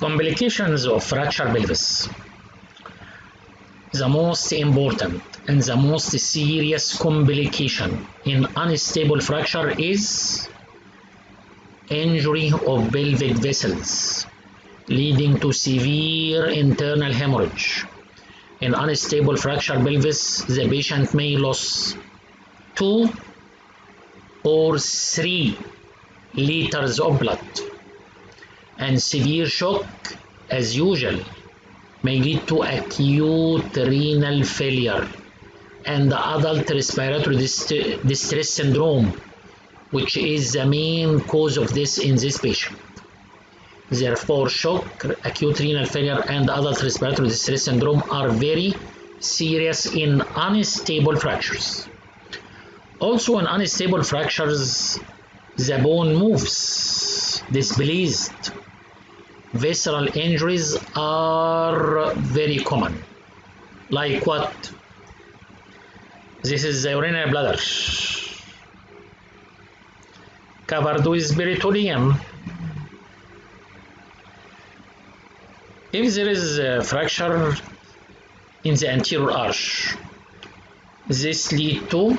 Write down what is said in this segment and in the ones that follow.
Complications of fracture pelvis. The most important and the most serious complication in unstable fracture is injury of pelvic vessels leading to severe internal hemorrhage. In unstable fracture pelvis, the patient may lose two or three liters of blood and severe shock as usual. May lead to acute renal failure and adult respiratory distress syndrome which is the main cause of this in this patient. Therefore shock acute renal failure and adult respiratory distress syndrome are very serious in unstable fractures. Also in unstable fractures the bone moves displaced visceral injuries are very common. Like what? This is the urinary bladder covered with peritoneum. If there is a fracture in the anterior arch, this lead to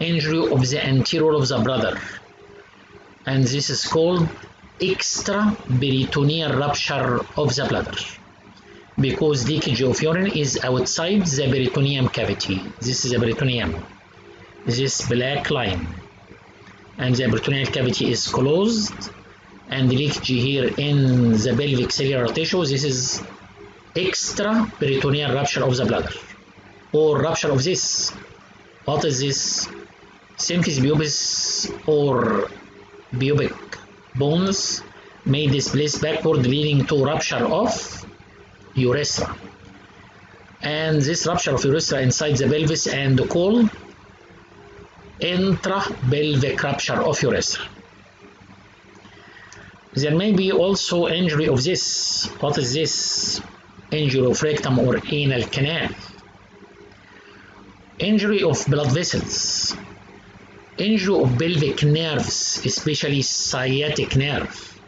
injury of the anterior of the bladder and this is called extra peritoneal rupture of the bladder because leakage of urine is outside the peritoneum cavity. This is the peritoneum. This black line. And the peritoneal cavity is closed and the leakage here in the pelvic cellular tissue. This is extra peritoneal rupture of the bladder or rupture of this. What is this? Symphysis pubis or pubic bones may displace backward leading to rupture of urethra. And this rupture of urethra inside the pelvis and called intrapelvic rupture of urethra. There may be also injury of this. What is this? Injury of rectum or anal canal. Injury of blood vessels injury of pelvic nerves, especially sciatic nerve.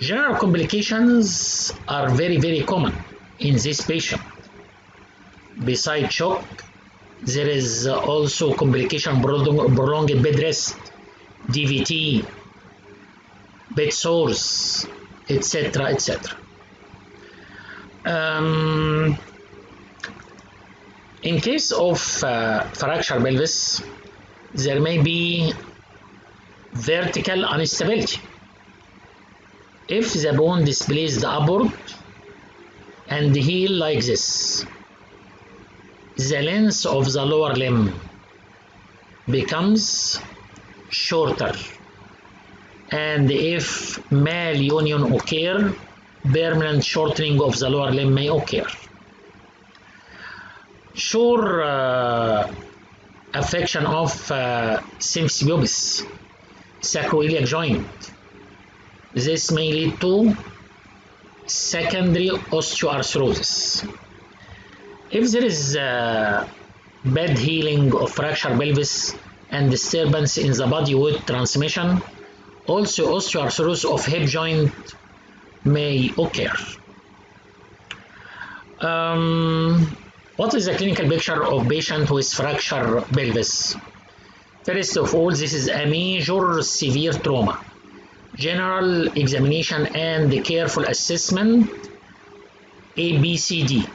General complications are very, very common in this patient. Besides shock, there is also complication prolonged bed rest, DVT, bed sores, etc., etc. Um, in case of uh, fracture pelvis, there may be vertical instability. If the bone displays the upward and heal like this, the length of the lower limb becomes shorter. And if malunion occur, permanent shortening of the lower limb may occur sure uh, affection of uh, pubis, sacroiliac joint. This may lead to secondary osteoarthrosis. If there is uh, bad healing of fracture pelvis and disturbance in the body weight transmission, also osteoarthrosis of hip joint may occur. Um, what is the clinical picture of patient with fracture pelvis? First of all, this is a major severe trauma. General examination and the careful assessment, ABCD.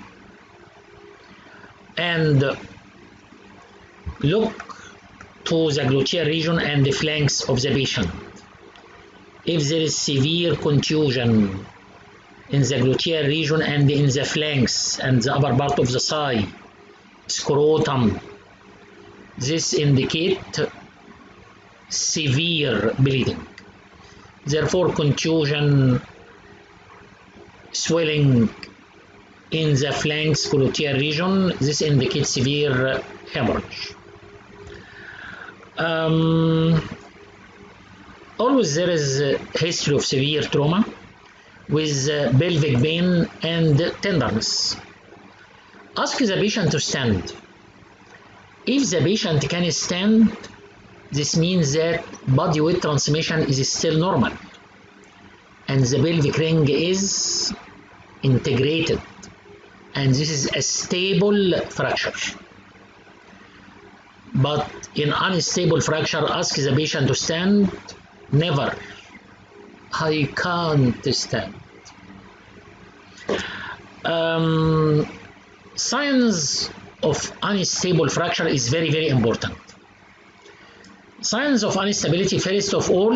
And look to the gluteal region and the flanks of the patient. If there is severe contusion in the gluteal region and in the flanks and the upper part of the thigh, scrotum. This indicate severe bleeding. Therefore, contusion, swelling in the flanks gluteal region, this indicates severe hemorrhage. Um, always there is a history of severe trauma with uh, pelvic pain and tenderness. Ask the patient to stand. If the patient can stand, this means that body weight transmission is still normal. and the pelvic ring is integrated and this is a stable fracture but in unstable fracture ask the patient to stand never I can't stand um, signs of unstable fracture is very very important. Signs of instability first of all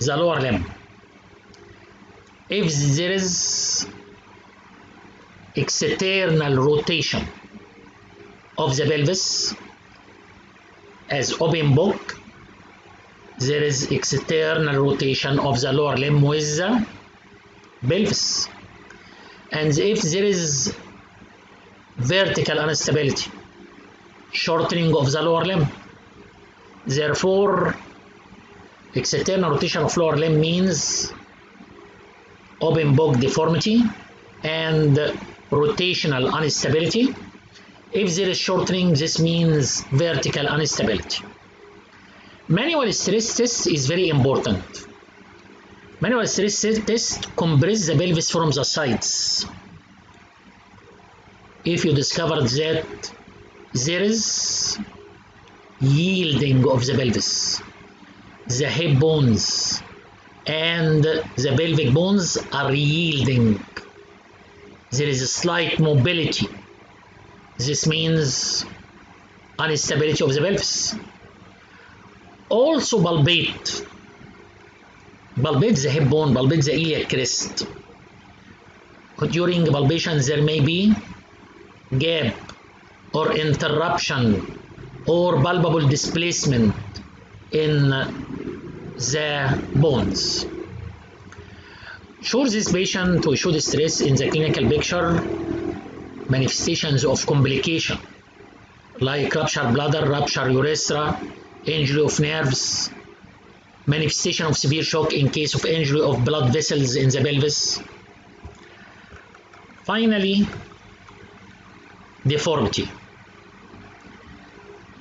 the lower limb. If there is external rotation of the pelvis as open book there is external rotation of the lower limb with the pelvis and if there is vertical instability shortening of the lower limb therefore external rotation of lower limb means open book deformity and rotational instability. If there is shortening this means vertical instability. Manual stress test is very important manual test compress the pelvis from the sides if you discovered that there is yielding of the pelvis the hip bones and the pelvic bones are yielding. There is a slight mobility. This means instability of the pelvis. Also palpate palpate the hip bone palpate the iliac crest during palpation there may be gap or interruption or palpable displacement in uh, the bones. Show this patient to show the stress in the clinical picture manifestations of complication like rupture bladder, rupture urethra, injury of nerves, manifestation of severe shock in case of injury of blood vessels in the pelvis. Finally, deformity.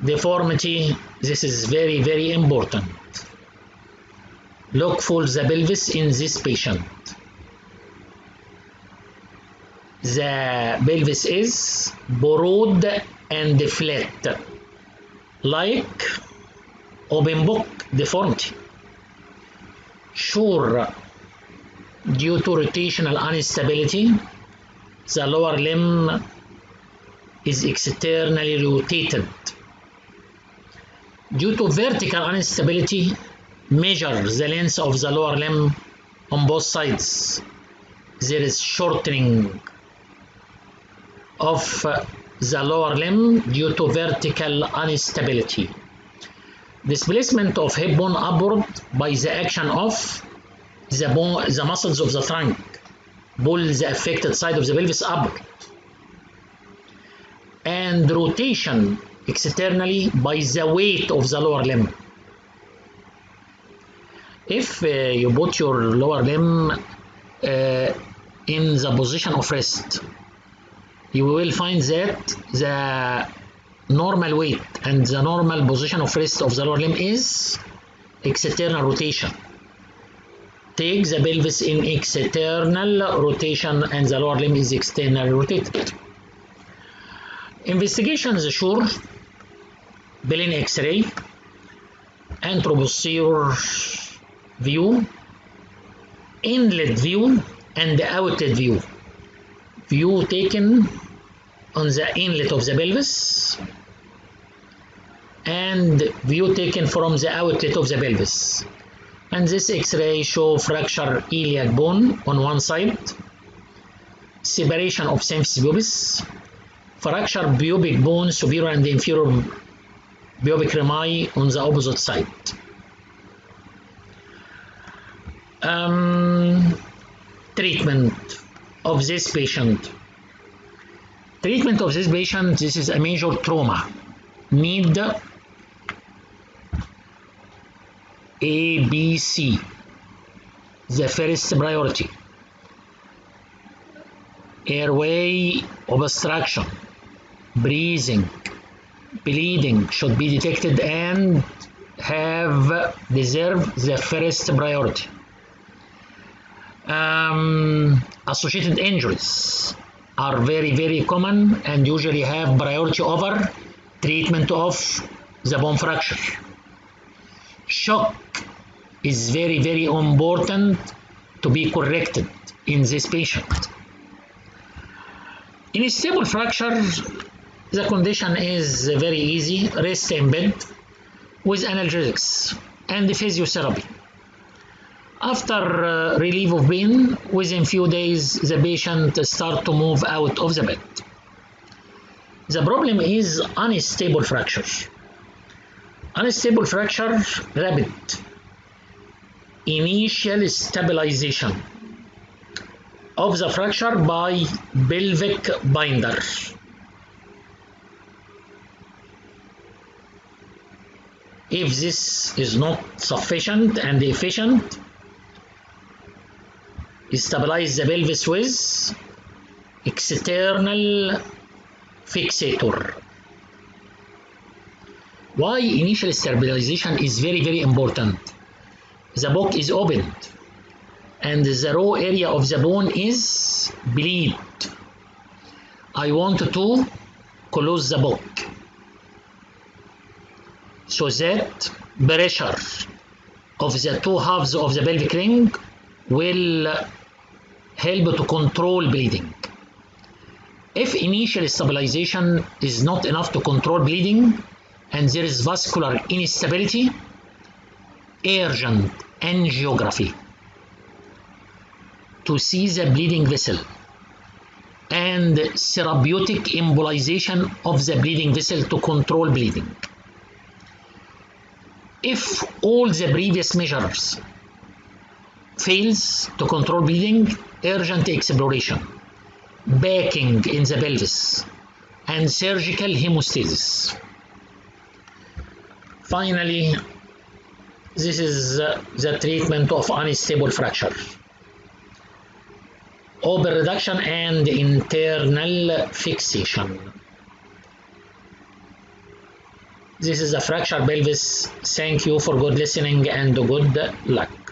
Deformity, this is very, very important. Look for the pelvis in this patient. The pelvis is broad and flat, like open book deformity. Sure, due to rotational instability, the lower limb is externally rotated. Due to vertical instability, measure the length of the lower limb on both sides. There is shortening of the lower limb due to vertical instability. Displacement of hip bone upward by the action of the, bone, the muscles of the trunk pull the affected side of the pelvis upward. And rotation externally by the weight of the lower limb. If uh, you put your lower limb uh, in the position of rest, you will find that the normal weight and the normal position of rest of the lower limb is external rotation. Take the pelvis in external rotation and the lower limb is externally rotated. Investigations sure plain X-ray, anteroposterior view, inlet view, and outlet view. View taken on the inlet of the pelvis and view taken from the outlet of the pelvis. And this X-ray show fracture iliac bone on one side, separation of symphysis pubis, fracture pubic bone superior and inferior pubic rami on the opposite side. Um, treatment of this patient. Treatment of this patient, this is a major trauma. Need A, B, C. The first priority. Airway obstruction, breathing, bleeding should be detected and have deserve the first priority. Um, associated injuries are very, very common and usually have priority over treatment of the bone fracture. Shock is very, very important to be corrected in this patient. In a stable fracture, the condition is very easy, rest in bed with analgesics and physiotherapy. After uh, relief of pain, within few days, the patient start to move out of the bed. The problem is unstable fracture. Unstable fracture, rapid initial stabilization of the fracture by pelvic binder. If this is not sufficient and efficient, stabilize the pelvis with external fixator. Why initial stabilization is very very important. The book is opened and the raw area of the bone is bleed. I want to close the book so that pressure of the two halves of the pelvic ring will help to control bleeding. If initial stabilization is not enough to control bleeding and there is vascular instability, urgent angiography to see the bleeding vessel and therapeutic embolization of the bleeding vessel to control bleeding. If all the previous measures fails to control bleeding, urgent exploration, backing in the pelvis, and surgical hemostasis. Finally, this is the treatment of unstable fracture. Open reduction and internal fixation. This is a fracture pelvis. Thank you for good listening and good luck.